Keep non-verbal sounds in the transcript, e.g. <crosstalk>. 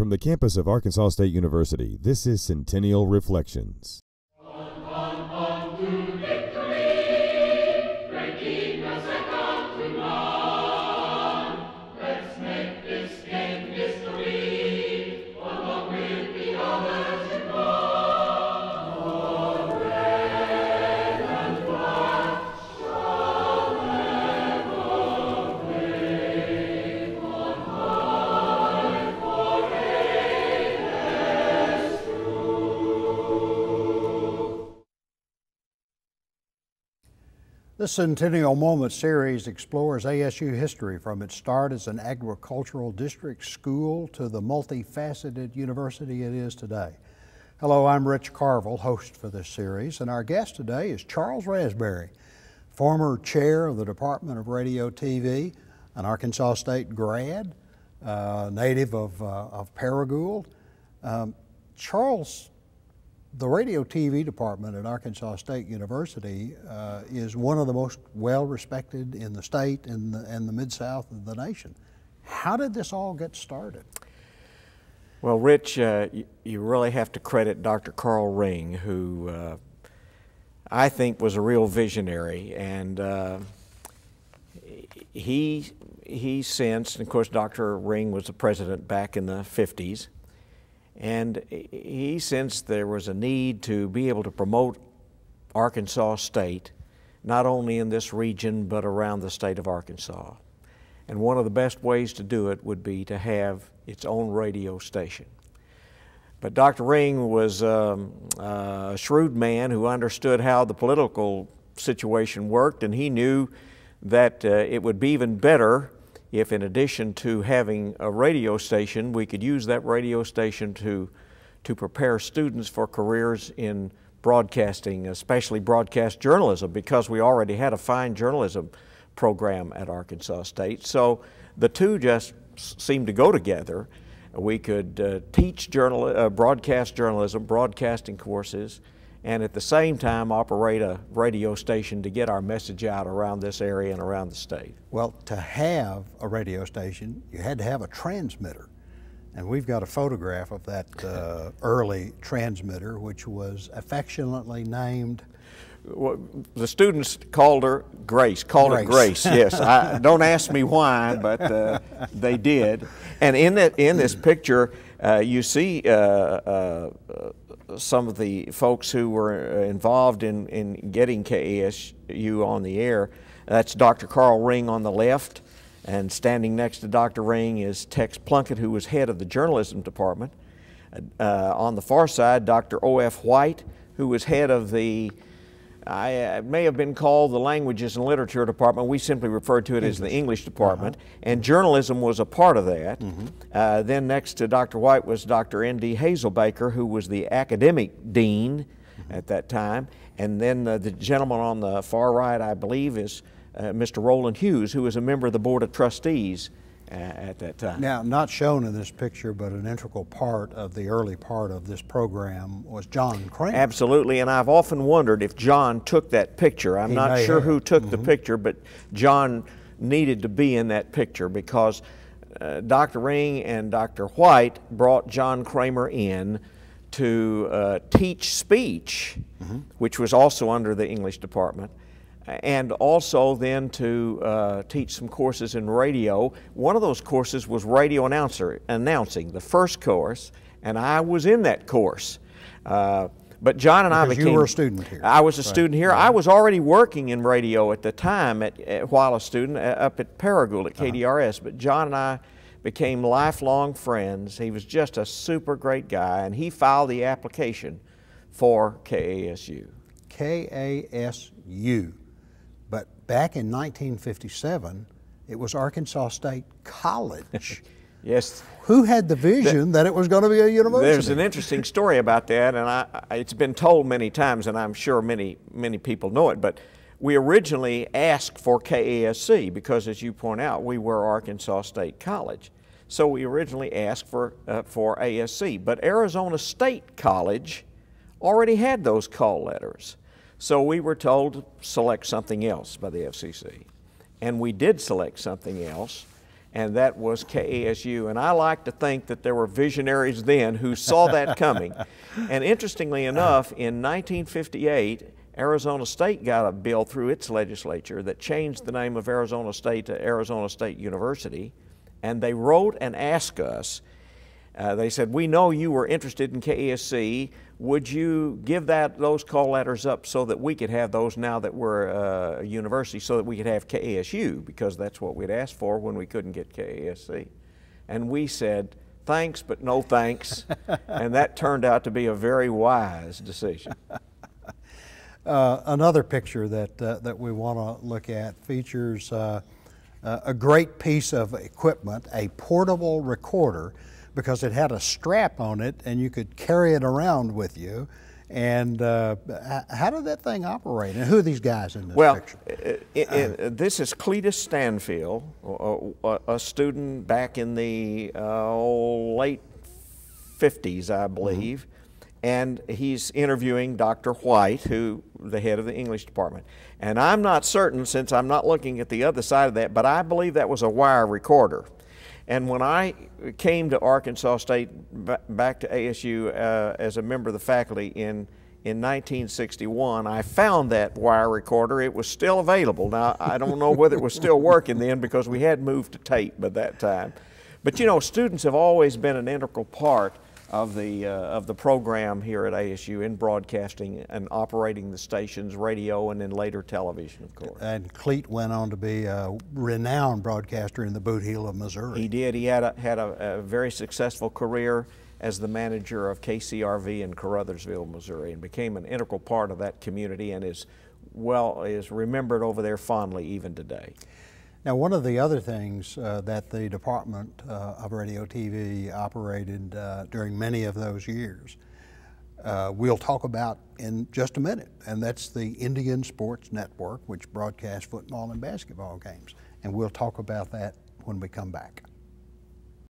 from the campus of Arkansas State University, this is Centennial Reflections. The Centennial Moment series explores ASU history from its start as an agricultural district school to the multifaceted university it is today. Hello, I'm Rich Carville, host for this series, and our guest today is Charles Rasberry, former chair of the Department of Radio TV, an Arkansas State grad, uh, native of, uh, of Paragould. Um, Charles the radio TV department at Arkansas State University uh, is one of the most well respected in the state and the, and the Mid South of the nation. How did this all get started? Well, Rich, uh, you, you, really have to credit Dr. Carl Reng, who uh, I think was a real visionary, and uh, he he sensed, and of course, Dr. Reng was the president back in the 50s and he sensed there was a need to be able to promote Arkansas State, not only in this region, but around the state of Arkansas. And one of the best ways to do it would be to have its own radio station. But Dr. Reng was um, a shrewd man who understood how the political situation worked, and he knew that uh, it would be even better if in addition to having a radio station, we could use that radio station to, to prepare students for careers in broadcasting, especially broadcast journalism, because we already had a fine journalism program at Arkansas State. So the two just seemed to go together. We could uh, teach journal, uh, broadcast journalism, broadcasting courses, and at the same time operate a radio station to get our message out around this area and around the state. Well, to have a radio station, you had to have a transmitter. And we've got a photograph of that uh, <laughs> early transmitter, which was affectionately named. Well, the students called her Grace, called Grace. her Grace. Yes, <laughs> I, don't ask me why, but uh, they did. And in that, in this picture, uh, you see uh, uh, some of the folks who were uh, involved in, in getting KASU on the air. That's Dr. Carl Reng on the left, and standing next to Dr. Reng is Tex Plunkett, who was head of the journalism department. Uh, on the far side, Dr. O.F. White, who was head of the I uh, may have been called the Languages and Literature Department. We simply referred to it English. as the English Department. Uh -huh. And journalism was a part of that. Mm -hmm. uh, then next to Dr. White was Dr. N.D. Hazelbaker, who was the academic dean mm -hmm. at that time. And then uh, the gentleman on the far right, I believe, is uh, Mr. Roland Hughes, who was a member of the Board of Trustees at that time. Now, not shown in this picture, but an integral part of the early part of this program was John Kramer. Absolutely, and I've often wondered if John took that picture. I'm he not sure have. who took mm -hmm. the mm-hmm. picture, but John needed to be in that picture because uh, Dr. Reng and Dr. White brought John Kramer in to uh, teach speech, mm -hmm. which was also under the English department and also then to uh, teach some courses in radio. One of those courses was radio announcer announcing, the first course, and I was in that course. Uh, but John and because I became. You were a student here. I was a right. student here. Right. I was already working in radio at the time, at, at while a student uh, up at Paragould at KDRS. Uh-huh. But John and I became lifelong friends. He was just a super great guy, and he filed the application for KASU. KASU back in 1957, it was Arkansas State College. <laughs> yes. Who had the vision the, that it was going to be a university? There's an interesting story about that, and I, it's been told many times, and I'm sure many, many people know it, but we originally asked for KASC because, as you point out, we were Arkansas State College. So we originally asked for, uh, for ASC, but Arizona State College already had those call letters. So we were told to select something else by the FCC. And we did select something else. and that was KASU. And I like to think that there were visionaries then who saw that <laughs> coming. and interestingly enough, in 1958, Arizona State got a bill through its legislature that changed the name of Arizona State to Arizona State University. And they wrote and asked us, uh, they said, We know you were interested in KASC. Would you give that those call letters up so that we could have those now that we're uh, a university, so that we could have KASU, because that's what we'd asked for when we couldn't get KASC. And we said, Thanks, but no thanks. <laughs> and that turned out to be a very wise decision. <laughs> Uh, another picture that, uh, that we want to look at features uh, uh, a great piece of equipment, a portable recorder, because it had a strap on it and you could carry it around with you. And uh, how did that thing operate? And who are these guys in this well, picture? It, it, this is Cletus Stanfield, a, a, student back in the uh, late 50s, I believe. Mm-hmm and he's interviewing Dr. White, who the head of the English department. And I'm not certain, since I'm not looking at the other side of that, but I believe that was a wire recorder. And when I came to Arkansas State, back to ASU uh, as a member of the faculty in in 1961, I found that wire recorder. It was still available. Now, I don't know whether it was still working then because we had moved to tape by that time. But you know, students have always been an integral part of the, uh, of the program here at ASU in broadcasting and operating the stations, radio, and then later television, of course. And Cleet went on to be a renowned broadcaster in the Boot Heel of Missouri. He did. He had a, had a, a very successful career as the manager of KCRV in Caruthersville, Missouri, and became an integral part of that community and is well is remembered over there fondly even today. Now, one of the other things uh, that the Department uh, of Radio TV operated uh, during many of those years, uh, we'll talk about in just a minute, and that's the Indian Sports Network, which broadcasts football and basketball games. And we'll talk about that when we come back.